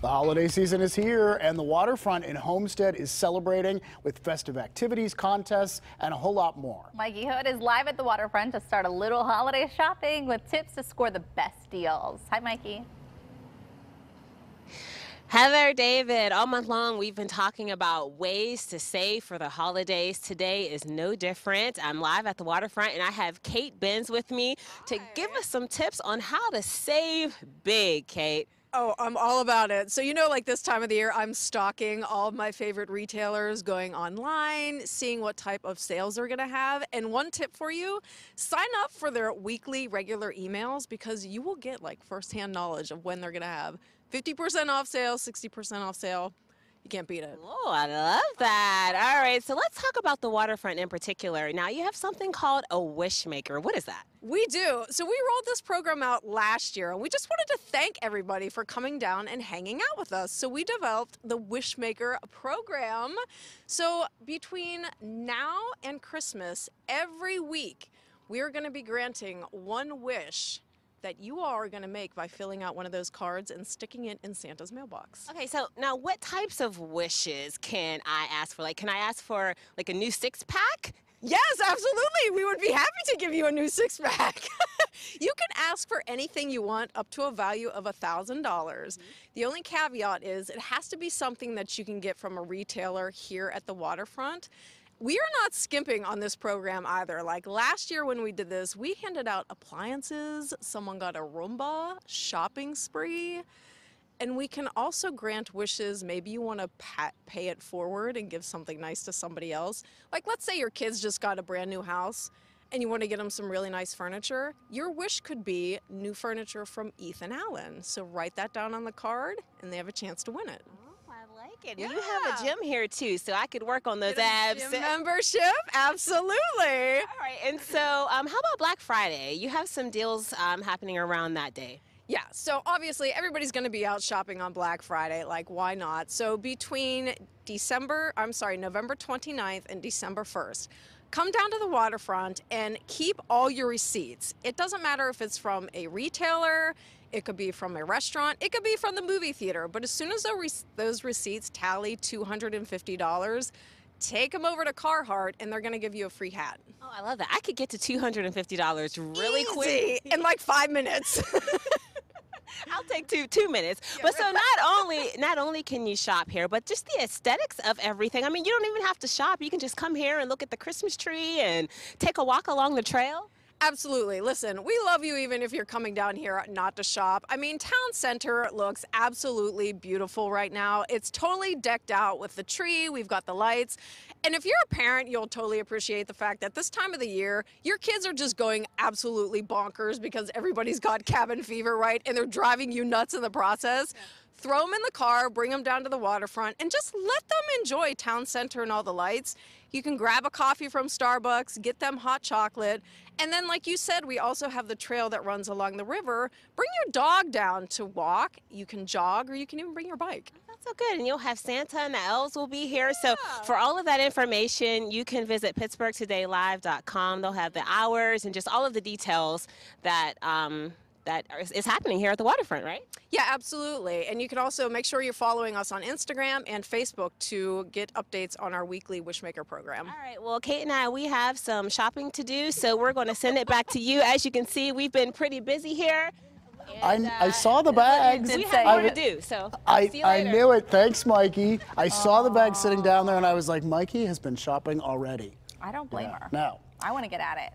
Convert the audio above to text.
The holiday season is here, and the waterfront in Homestead is celebrating with festive activities, contests, and a whole lot more. Mikey Hood is live at the waterfront to start a little holiday shopping with tips to score the best deals. Hi, Mikey. Heather, David, all month long we've been talking about ways to save for the holidays. Today is no different. I'm live at the waterfront and I have Kate Benz with me to give us some tips on how to save big, Kate. Oh, I'm all about it. So, you know, like this time of the year, I'm stalking all my favorite retailers, going online, seeing what type of sales they're going to have. And one tip for you sign up for their weekly regular emails because you will get like firsthand knowledge of when they're going to have 50% off sale, 60% off sale. You can't beat it. Oh, I love that. All right, so let's talk about the waterfront in particular. Now, you have something called a wish maker. What is that? We do. So we rolled this program out last year, and we just wanted to thank everybody for coming down and hanging out with us. So we developed the Wishmaker program. So between now and Christmas, every week, we're going to be granting one wish that you are going to make by filling out one of those cards and sticking it in Santa's mailbox. Okay, so now what types of wishes can I ask for? Like, can I ask for like a new six pack? Yes, absolutely. We would be happy to give you a new six pack. you can ask for anything you want up to a value of 1,000. dollars mm -hmm. The only caveat is it has to be something that you can get from a retailer here at the waterfront. We are not skimping on this program either. Like last year when we did this, we handed out appliances, someone got a Roomba, shopping spree, and we can also grant wishes. Maybe you want to pay it forward and give something nice to somebody else. Like let's say your kids just got a brand new house and you want to get them some really nice furniture. Your wish could be new furniture from Ethan Allen. So write that down on the card and they have a chance to win it it. Yeah. you have a gym here too, so I could work on those abs. Gym membership, absolutely. All right, and so um, how about Black Friday? You have some deals um, happening around that day. Yeah, so obviously everybody's going to be out shopping on Black Friday. Like, why not? So between December, I'm sorry, November 29th and December 1st, come down to the waterfront and keep all your receipts. It doesn't matter if it's from a retailer, it could be from a restaurant, it could be from the movie theater. But as soon as those receipts tally $250, take them over to Carhartt and they're going to give you a free hat. Oh, I love that. I could get to $250 really Easy. quick. In like five minutes. I'll take two two minutes. Yeah, but so not only not only can you shop here, but just the aesthetics of everything. I mean, you don't even have to shop. You can just come here and look at the Christmas tree and take a walk along the trail. Absolutely. Listen, we love you even if you're coming down here not to shop. I mean, town center looks absolutely beautiful right now. It's totally decked out with the tree. We've got the lights. And if you're a parent, you'll totally appreciate the fact that this time of the year, your kids are just going absolutely bonkers because everybody's got cabin fever, right? And they're driving you nuts in the process. Yeah throw them in the car, bring them down to the waterfront, and just let them enjoy town center and all the lights. You can grab a coffee from Starbucks, get them hot chocolate, and then, like you said, we also have the trail that runs along the river. Bring your dog down to walk. You can jog, or you can even bring your bike. That's so good. And you'll have Santa and the elves will be here. Yeah. So, for all of that information, you can visit PittsburghTodayLive.com. They'll have the hours and just all of the details that. Um, that is happening here at the waterfront, right? Yeah, absolutely. And you can also make sure you're following us on Instagram and Facebook to get updates on our weekly Wishmaker program. All right. Well, Kate and I, we have some shopping to do, so we're going to send it back to you. As you can see, we've been pretty busy here. And, uh, I, saw the bags. We have more to do, so I, I knew it. Thanks, Mikey. I saw the bag sitting down there, and I was like, Mikey has been shopping already. I don't blame yeah. her. No. I want to get at it.